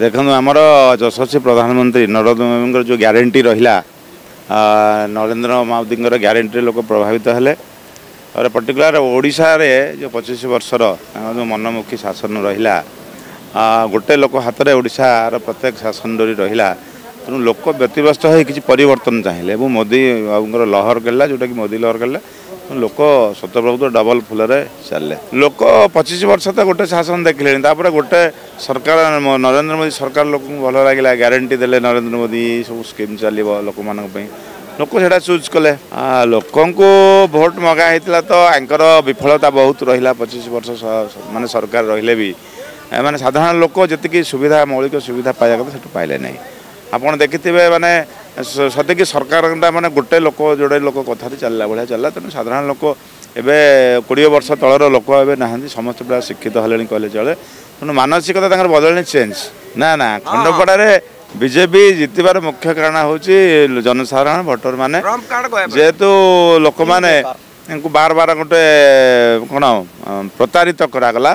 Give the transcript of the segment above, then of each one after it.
ଦେଖନ୍ତୁ ଆମର ଯଶସ୍ୱୀ ପ୍ରଧାନମନ୍ତ୍ରୀ ନରେନ୍ଦ୍ର ମୋଦିଙ୍କର ଯେଉଁ ଗ୍ୟାରେଣ୍ଟି ରହିଲା ନରେନ୍ଦ୍ର ମୋଦିଙ୍କର ଗ୍ୟାରେଣ୍ଟିରେ ଲୋକ ପ୍ରଭାବିତ ହେଲେ। ଆଉ ପର୍ଟିକୁଲାର ଓଡ଼ିଶାରେ ଯେଉଁ ପଚିଶ ବର୍ଷର ତାଙ୍କର ଯେଉଁ ମନମୁଖୀ ଶାସନ ରହିଲା ଗୋଟେ ଲୋକ ହାତରେ ଓଡ଼ିଶାର ପ୍ରତ୍ୟେକ ଶାସନ ଡୋରି ରହିଲା ତେଣୁ ଲୋକ ବ୍ୟତିବ୍ୟସ୍ତ ହୋଇ କିଛି ପରିବର୍ତ୍ତନ ଚାହିଁଲେ। ଏବଂ ମୋଦି ବାବୁଙ୍କର ଲହର କଲା ଯେଉଁଟାକି ମୋଦି ଲହର କଲା ଲୋକ ସ୍ୱତଃପ୍ରଭୁତ୍ୱ ଡବଲ ଫୁଲରେ ଚାଲିଲେ। ଲୋକ ପଚିଶ ବର୍ଷ ତ ଗୋଟେ ଶାସନ ଦେଖିଲେଣି ତାପରେ ଗୋଟେ ସରକାର ନରେନ୍ଦ୍ର ମୋଦି ସରକାର ଲୋକଙ୍କୁ ଭଲ ଲାଗିଲା ଗ୍ୟାରେଣ୍ଟି ଦେଲେ ନରେନ୍ଦ୍ର ମୋଦି ସବୁ ସ୍କିମ୍ ଚାଲିବ ଲୋକମାନଙ୍କ ପାଇଁ। ଲୋକ ସେଇଟା ଚୁଜ୍ କଲେ। ଲୋକଙ୍କୁ ଭୋଟ ମଗା ହେଇଥିଲା ତ ଆଙ୍କର ବିଫଳତା ବହୁତ ରହିଲା ପଚିଶ ବର୍ଷ ମାନେ ସରକାର ରହିଲେ ବି। ମାନେ ସାଧାରଣ ଲୋକ ଯେତିକି ସୁବିଧା ମୌଳିକ ସୁବିଧା ପାଇବା କଥା ସେଠୁ ପାଇଲେ ନାହିଁ। ଆପଣ ଦେଖିଥିବେ ମାନେ ସତେକି ସରକାରଟା ମାନେ ଗୋଟେ ଲୋକ ଯୋଡ଼େ ଲୋକ କଥାରେ ଚାଲିଲା ଭଳିଆ ଚାଲିଲା ତେଣୁ ସାଧାରଣ ଲୋକ ଏବେ କୋଡ଼ିଏ ବର୍ଷ ତଳର ଲୋକ ଏବେ ନାହାନ୍ତି ସମସ୍ତେ ପୁରା ଶିକ୍ଷିତ ହେଲେଣି କହିଲେ ଚଳେ ତେଣୁ ମାନସିକତା ତାଙ୍କର ବଦଳିନି ଚେଞ୍ଜ ନା ନା ଖଣ୍ଡପଡ଼ାରେ ବିଜେପି ଜିତିବାର ମୁଖ୍ୟ କାରଣ ହେଉଛି ଜନସାଧାରଣ ଭୋଟର ମାନେ ଟ୍ରମ୍ପ କାର୍ଡ କହିବା ପାଇଁ। ଯେହେତୁ ଲୋକମାନେ ତାଙ୍କୁ ବାର ବାର ଗୋଟେ କ'ଣ ଅ, ପ୍ରତାରିତ କରାଗଲା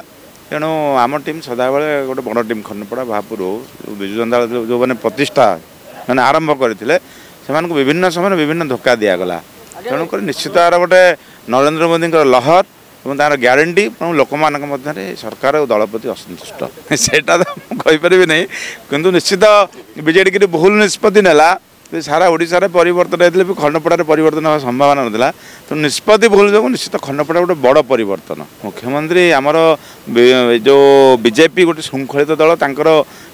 ତେଣୁ ଆମ ଟିମ୍ ସଦାବେଳେ ଗୋଟେ ବଡ଼ ଟିମ୍ ଖଣ୍ଡପଡ଼ା ବାହାପୁର ଯୋଉ ବିଜୁ ଜନତା ଦଳ ଯେଉଁମାନେ ପ୍ରତିଷ୍ଠା ମାନେ ଆରମ୍ଭ କରିଥିଲେ ସେମାନଙ୍କୁ ବିଭିନ୍ନ ସମୟରେ ବିଭିନ୍ନ ଧୋକା ଦିଆଗଲା। ତେଣୁକରି ନିଶ୍ଚିତ ଆର ଗୋଟେ ନରେନ୍ଦ୍ର ମୋଦିଙ୍କର ଲହର ଏବଂ ତାର ଗ୍ୟାରେଣ୍ଟି ଏବଂ ଲୋକମାନଙ୍କ ମଧ୍ୟରେ ସରକାର ଓ ଦଳ ପ୍ରତି ଅସନ୍ତୁଷ୍ଟ। ସେଇଟା ତ ମୁଁ କହିପାରିବି ନାହିଁ। କିନ୍ତୁ ନିଶ୍ଚିତ ବିଜେଡ଼ି କିଛି ଭୁଲ ନିଷ୍ପତ୍ତି ନେଲା ସାରା ଓଡ଼ିଶାରେ ପରିବର୍ତ୍ତନ ହେଇଥିଲେ ବି ଖଣ୍ଡପଡ଼ାରେ ପରିବର୍ତ୍ତନ ହେବାର ସମ୍ଭାବନା ନଥିଲା। ତେଣୁ ନିଷ୍ପତ୍ତି ଭୁଲ ଯୋଗୁଁ ନିଶ୍ଚିତ ଖଣ୍ଡପଡ଼ା ଗୋଟେ ବଡ଼ ପରିବର୍ତ୍ତନ। ମୁଖ୍ୟମନ୍ତ୍ରୀ ଆମର ଯେଉଁ ବିଜେପି ଗୋଟେ ଶୃଙ୍ଖଳିତ ଦଳ ତାଙ୍କର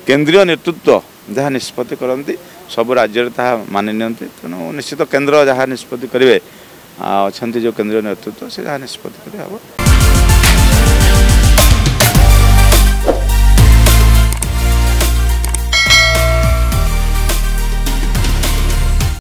କେନ୍ଦ୍ରୀୟ ନେତୃତ୍ୱ ଯାହା ନିଷ୍ପତ୍ତି କରନ୍ତି ସବୁ ରାଜ୍ୟରେ ତାହା ମାନି ନିଅନ୍ତି। ତେଣୁ ନିଶ୍ଚିତ କେନ୍ଦ୍ର ଯାହା ନିଷ୍ପତ୍ତି କରିବେ ଅଛନ୍ତି ଯେଉଁ କେନ୍ଦ୍ରୀୟ ନେତୃତ୍ୱ ସେ ଯାହା ନିଷ୍ପତ୍ତି କରିବେ ହେବ।